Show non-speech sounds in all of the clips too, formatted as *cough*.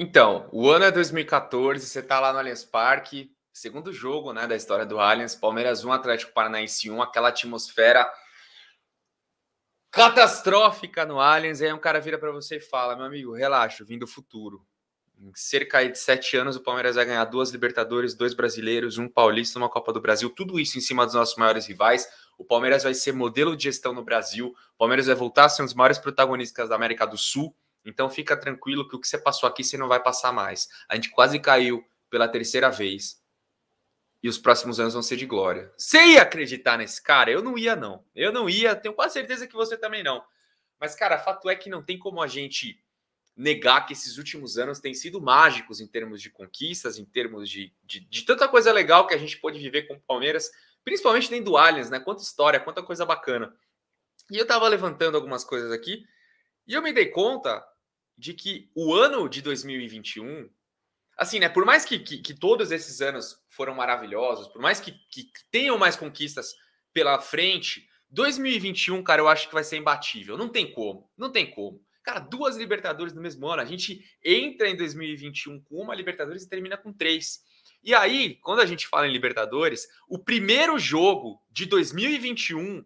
Então, o ano é 2014, você tá lá no Allianz Parque, segundo jogo, né, da história do Allianz, Palmeiras 1, Atlético Paranaense 1, aquela atmosfera catastrófica no Allianz, aí um cara vira para você e fala, meu amigo, relaxa, vim do futuro. Em cerca de sete anos, o Palmeiras vai ganhar duas Libertadores, dois brasileiros, um paulista, uma Copa do Brasil, tudo isso em cima dos nossos maiores rivais. O Palmeiras vai ser modelo de gestão no Brasil, o Palmeiras vai voltar a ser um dos maiores protagonistas da América do Sul. Então fica tranquilo que o que você passou aqui você não vai passar mais. A gente quase caiu pela terceira vez. E os próximos anos vão ser de glória. Você ia acreditar nesse cara? Eu não ia, não. Eu não ia, tenho quase certeza que você também não. Mas, cara, fato é que não tem como a gente negar que esses últimos anos têm sido mágicos em termos de conquistas, em termos de, de, de tanta coisa legal que a gente pôde viver com o Palmeiras, principalmente dentro do Allianz, né? Quanta história, quanta coisa bacana. E eu tava levantando algumas coisas aqui e eu me dei conta de que o ano de 2021, assim, né? Por mais que, que, que todos esses anos foram maravilhosos, por mais que, que tenham mais conquistas pela frente, 2021, cara, eu acho que vai ser imbatível. Não tem como, não tem como. Cara, duas Libertadores no mesmo ano. A gente entra em 2021 com uma Libertadores e termina com três. E aí, quando a gente fala em Libertadores, o primeiro jogo de 2021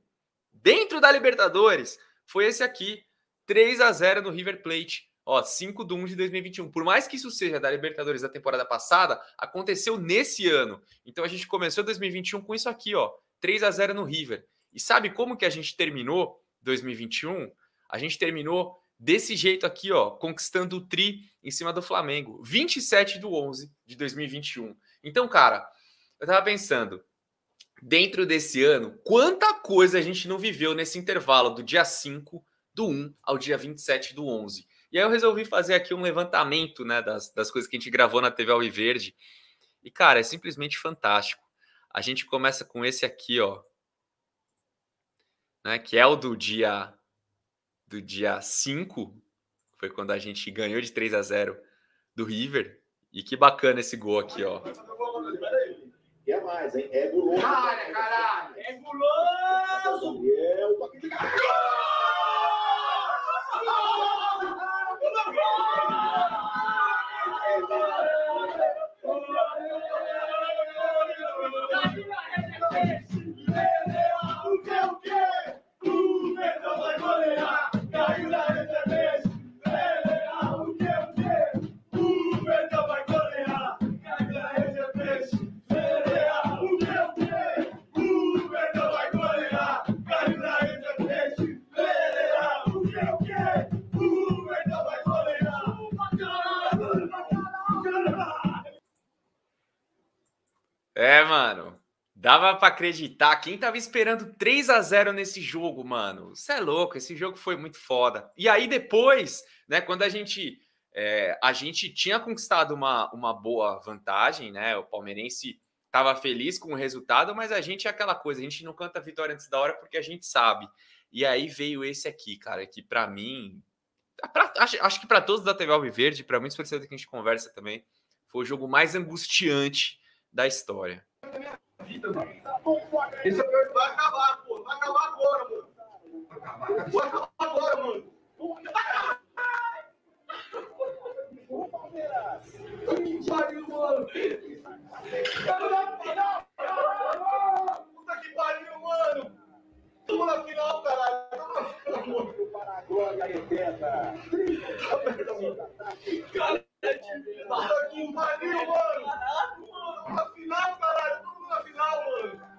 dentro da Libertadores foi esse aqui, 3 a 0 no River Plate. Ó, 5 de 1 de 2021. Por mais que isso seja da Libertadores da temporada passada, aconteceu nesse ano. Então a gente começou 2021 com isso aqui, ó, 3 a 0 no River. E sabe como que a gente terminou 2021? A gente terminou desse jeito aqui, ó, conquistando o tri em cima do Flamengo. 27 do 11 de 2021. Então, cara, eu tava pensando, dentro desse ano, quanta coisa a gente não viveu nesse intervalo do dia 5 do 1 ao dia 27 do 11. E aí eu resolvi fazer aqui um levantamento, né, das, das coisas que a gente gravou na TV Alviverde. E, cara, é simplesmente fantástico. A gente começa com esse aqui, ó, né, que é o do dia do dia 5, foi quando a gente ganhou de 3 a 0 do River. E que bacana esse gol aqui, ó. E é mais, hein? É guloso. Cara, caralho! É guloso! É o toque de Dava para acreditar. Quem tava esperando 3 a 0 nesse jogo, mano? Você é louco, esse jogo foi muito foda. E aí depois, né, quando a gente é, a gente tinha conquistado uma, uma boa vantagem, né? O palmeirense estava feliz com o resultado, mas a gente é aquela coisa, a gente não canta vitória antes da hora porque a gente sabe. E aí veio esse aqui, cara, que para mim, pra, acho, acho, que para todos da TV Alviverde, para muitos torcedores que a gente conversa também, foi o jogo mais angustiante da história. Isso vai acabar, pô. Vai acabar agora, mano. Vai acabar agora, mano. Que pariu, mano. Puta que pariu, mano. Tamo na final, caralho. Tamo na final. Paraguai, 80. Puta que pariu, mano. Tamo na final, caralho. Tamo na final, mano.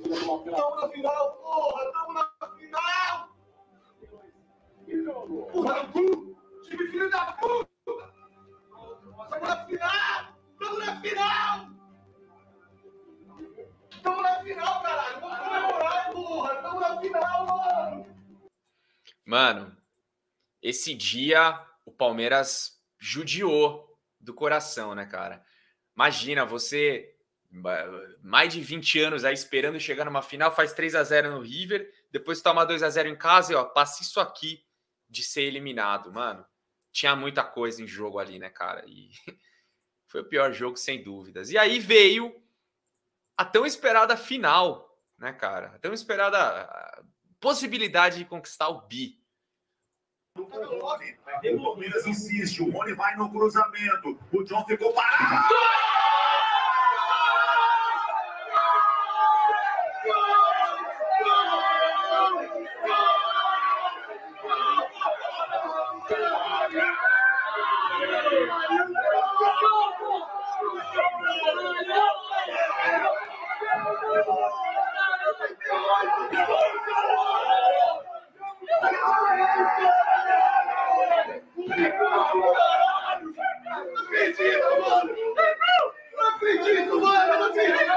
Tamo na final, porra. Tamo na final. Porra cu. Time filho da puta. Tamo na final. Tamo na final. Tamo na final, caralho. Vamos comemorar, porra. Tamo na final, mano. Mano, esse dia o Palmeiras judiou do coração, né, cara? Imagina você mais de 20 anos aí esperando chegar numa final, faz 3 a 0 no River, depois toma 2 a 0 em casa e ó, passa isso aqui de ser eliminado, mano. Tinha muita coisa em jogo ali, né, cara? E *laughs* foi o pior jogo sem dúvidas. E aí veio a tão esperada final, né, cara? A tão esperada possibilidade de conquistar o bi. O Palmeiras insiste, o Rony vai no cruzamento. O John ficou parado. Não acredito, mano! Não acredito, mano! Não acredito!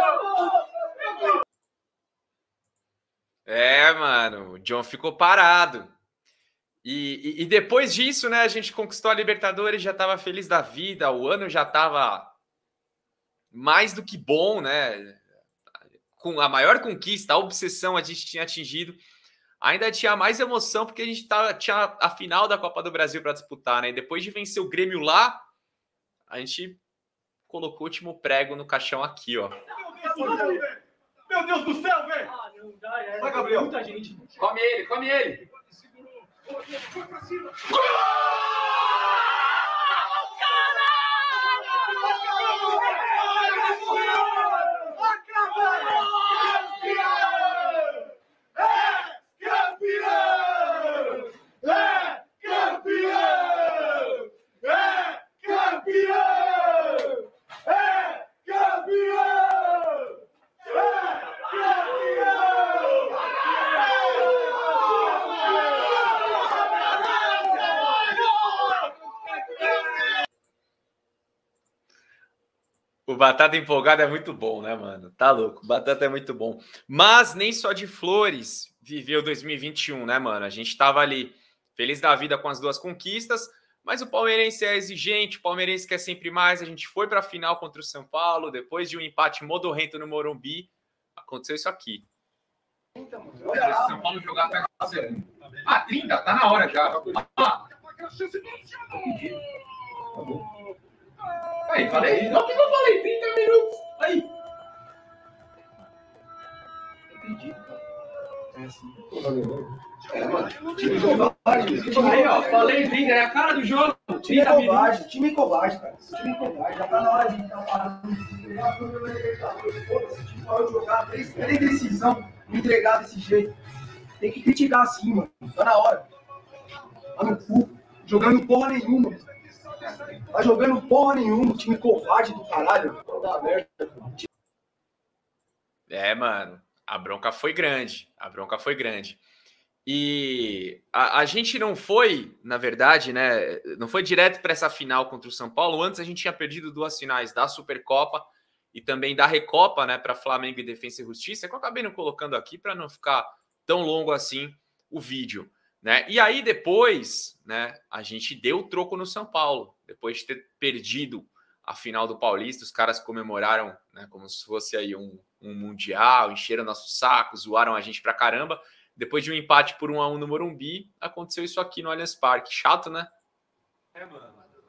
É, mano, o John ficou parado. E, e, e, depois disso, né, a gente conquistou a Libertadores, já estava feliz da vida, o ano já estava mais do que bom, né? Com a maior conquista, a obsessão a gente tinha atingido. Ainda tinha mais emoção porque a gente tava, tinha a final da Copa do Brasil para disputar, né? E depois de vencer o Grêmio lá, a gente colocou o último prego no caixão aqui, ó. Meu Deus do céu, velho! Ah, não dá, é. Vai, Gabriel. Muita gente. Come ele, come ele. Campeão! O Batata empolgado é muito bom, né, mano? Tá louco. O Batata é muito bom. Mas nem só de flores viveu 2021, né, mano? A gente tava ali feliz da vida com as duas conquistas, mas o palmeirense é exigente, o palmeirense quer sempre mais. A gente foi para a final contra o São Paulo, depois de um empate modorrento no Morumbi, aconteceu isso aqui. São Paulo jogar zero. Ah, 30, tá na hora já. Ah, aí, falei. Não, que eu falei, 30 minutos. Aí. Aí, ó, falei 30, é a cara do jogo. Time 30 minutos. covarde, time covarde, cara. Time covarde. Já tá na hora de dar parado. Foda-se, o time parou de jogar. Três três decisão entregar desse jeito. Tem que criticar assim, mano. Tá na hora. Tá no cu. Jogando porra nenhuma. Tá jogando porra nenhuma. Time covarde do caralho. Merda. É, mano, a bronca foi grande. A bronca foi grande. E a, a gente não foi, na verdade, né? Não foi direto para essa final contra o São Paulo. Antes a gente tinha perdido duas finais da Supercopa e também da Recopa, né? Para Flamengo e Defensa e Justiça, que eu acabei não colocando aqui para não ficar tão longo assim o vídeo. Né? E aí depois, né, a gente deu o troco no São Paulo, depois de ter perdido a final do Paulista, os caras comemoraram, né, como se fosse aí um, um mundial, encheram nosso saco, zoaram a gente pra caramba. Depois de um empate por um a um no Morumbi, aconteceu isso aqui no Allianz Parque. Chato, né?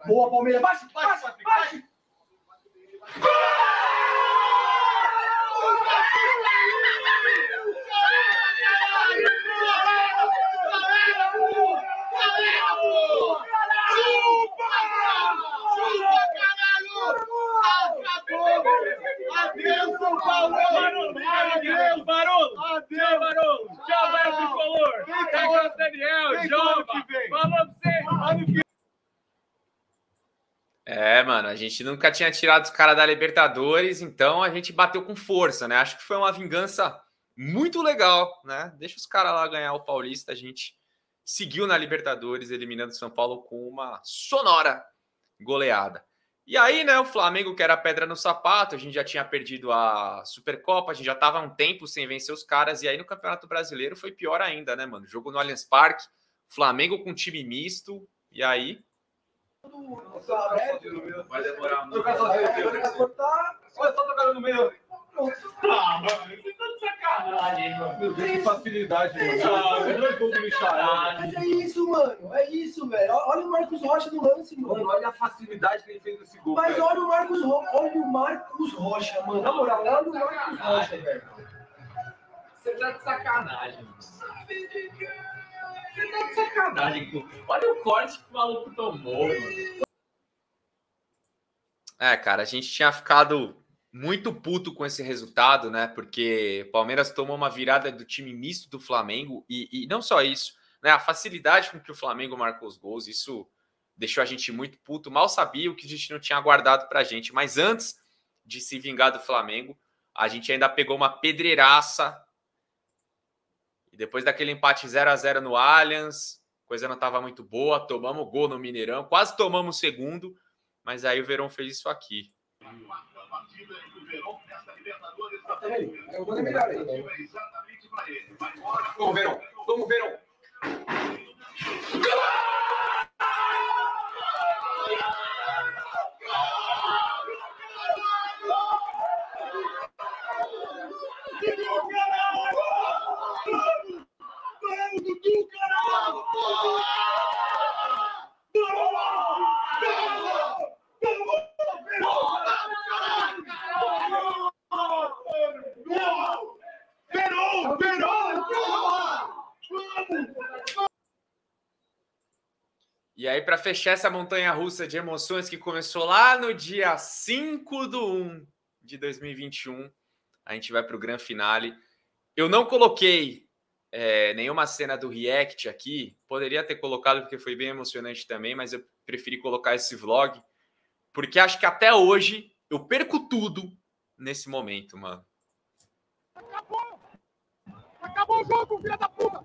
Boa, Palmeiras. Bate, bate, bate. Adeus, São Paulo! Adeus, Barolo! Tchau, Barolo! Tchau, vai o tricolor! Tchau, Daniel, Vem pro ano Jova! que vem. Falou pra você! Ano que É, mano, a gente nunca tinha tirado os caras da Libertadores, então a gente bateu com força, né? Acho que foi uma vingança muito legal, né? Deixa os caras lá ganhar o Paulista, a gente seguiu na Libertadores, eliminando o São Paulo com uma sonora goleada. E aí, né, o Flamengo, que era pedra no sapato, a gente já tinha perdido a Supercopa, a gente já tava há um tempo sem vencer os caras, e aí no Campeonato Brasileiro foi pior ainda, né, mano? Jogo no Allianz Parque, Flamengo com time misto, e aí Vai demorar muito. Olha só tocando no meio. Ah, mano, você tá de sacanagem, mano. Meu Deus, que facilidade, Ah, mano. Do Michael. Mas é isso, mano. É isso, velho. Olha o Marcos Rocha no lance, Mano, mano. olha a facilidade que ele fez nesse gol. Mas velho. olha o Marcos Rocha. Olha o Marcos Rocha, mano. Na moral, olha o Marcos Rocha, velho. Você tá de sacanagem. Tá de sacanagem. Olha o corte que o maluco tomou, mano. É, cara, a gente tinha ficado muito puto com esse resultado, né? Porque Palmeiras tomou uma virada do time misto do Flamengo e, e, não só isso, né? A facilidade com que o Flamengo marcou os gols, isso deixou a gente muito puto. Mal sabia o que a gente não tinha guardado pra gente, mas antes de se vingar do Flamengo, a gente ainda pegou uma pedreiraça. E depois daquele empate 0 a 0 no Allianz, coisa não estava muito boa, tomamos gol no Mineirão, quase tomamos segundo, mas aí o Verão fez isso aqui. Eu vou melhor aí. Vamos, Verão. Vamos, Verão. E aí, para fechar essa montanha russa de emoções que começou lá no dia 5 do 1 de 2021, a gente vai para o grande finale. Eu não coloquei é, nenhuma cena do React aqui, poderia ter colocado porque foi bem emocionante também, mas eu preferi colocar esse vlog, porque acho que até hoje eu perco tudo nesse momento, mano. Acabou! Acabou o jogo, filha da puta!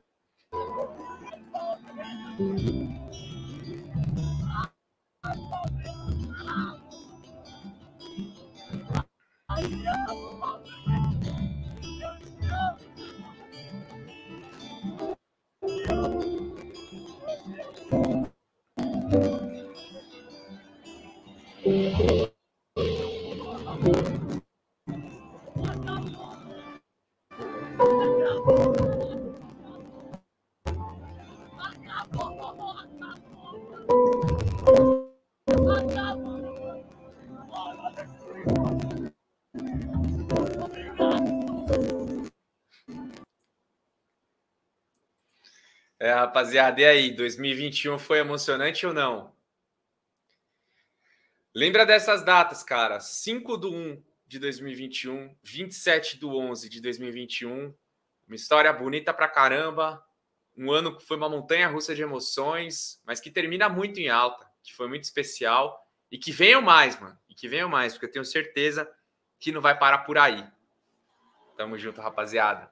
rapaziada, e aí? 2021 foi emocionante ou não? Lembra dessas datas, cara. 5 do 1 de 2021, 27 do 11 de 2021. Uma história bonita pra caramba. Um ano que foi uma montanha russa de emoções, mas que termina muito em alta, que foi muito especial. E que venham mais, mano. E que venham mais, porque eu tenho certeza que não vai parar por aí. Tamo junto, rapaziada.